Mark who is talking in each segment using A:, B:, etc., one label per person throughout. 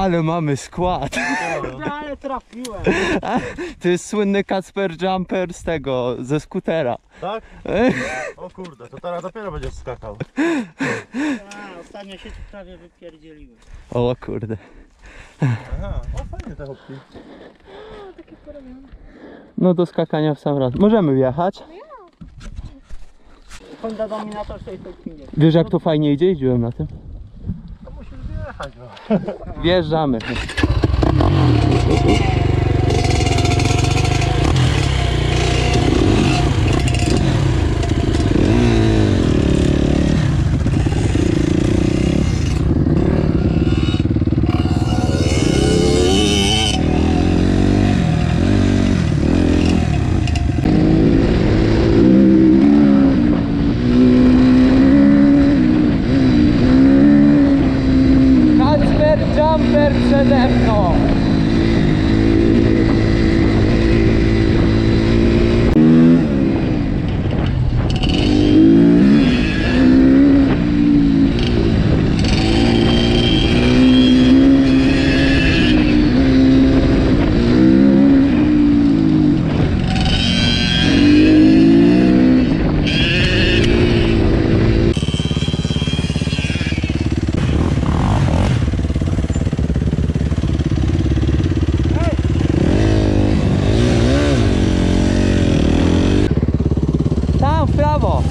A: Ale mamy skład.
B: No, ale trafiłem.
A: To jest słynny Kacper Jumper z tego, ze skutera.
C: Tak? O kurde, to teraz dopiero będziesz skakał.
B: A, ostatnio się tu prawie wypierdzieliły.
A: O kurde.
C: Aha, o fajnie te chłopki.
A: No do skakania w sam raz. Możemy wjechać.
B: Honda Dominator 650.
A: Wiesz jak to fajnie idzie? Jeździłem na tym.
C: To musisz wjechać, no.
A: Wjeżdżamy. Kacper Jumper przede mną. Tam w prawo.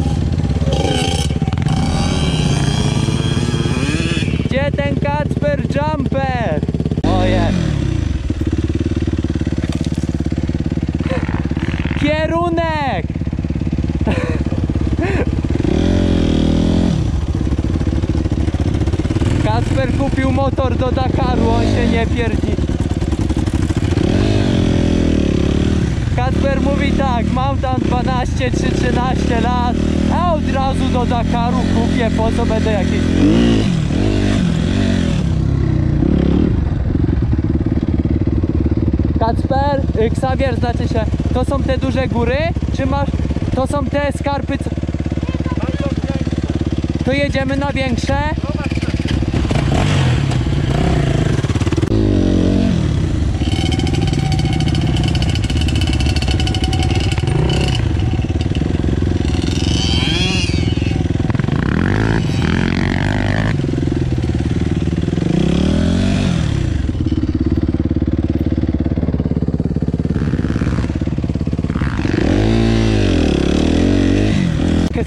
A: Gdzie ten Kacper Jumper? O jest. Kierunek! Kacper kupił motor do Dakaru, on się nie pierdzi. Kacper mówi tak, mam tam 12 czy 13 lat, a od razu do Dakaru kupię, po co będę jakiś... Kacper, y, Xavier znaczy się, to są te duże góry, czy masz, to są te skarpy, co... To jedziemy na większe?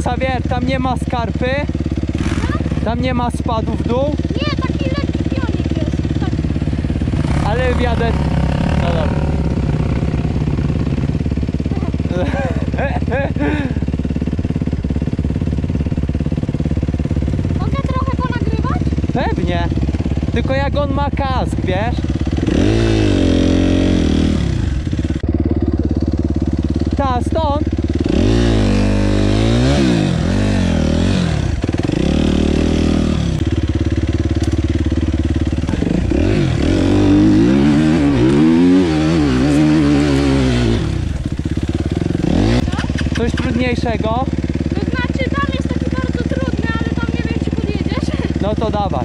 A: Xavier, tam nie ma skarpy, tam nie ma spadu w dół,
D: Nie, taki lekki pionik jest. Tak.
A: ale wjadę... No dobra.
D: Mogę trochę ponagrywać?
A: Pewnie. Tylko jak on ma kask, wiesz? Ta, stąd. Trudniejszego?
D: To znaczy tam jest taki bardzo trudny, ale tam nie wiem czy podjedziesz.
A: No to dawaj.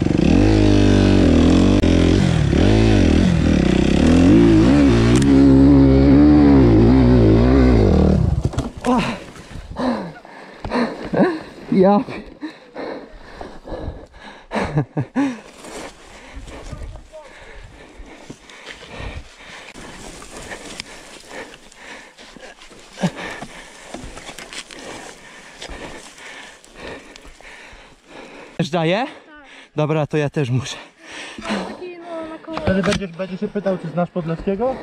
A: Ja. Też daje? Dobra, to ja też muszę.
D: Taki no.
C: Wtedy będziesz, będziesz się pytał, czy znasz Podleskiego?